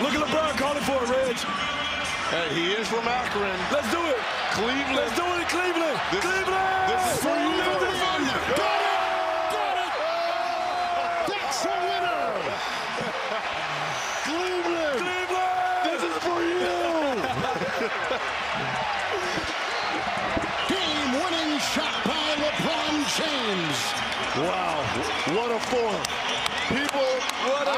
Look at LeBron calling for it, Reg. Hey, he is from Akron. Let's do it. Cleveland. Let's do it in Cleveland. This- Cleveland. this is for you. This is for you. Got it! Got it! That's a winner! Cleveland. Cleveland. This is for you. Game-winning shot by LeBron James. Wow. What a form. People, What a I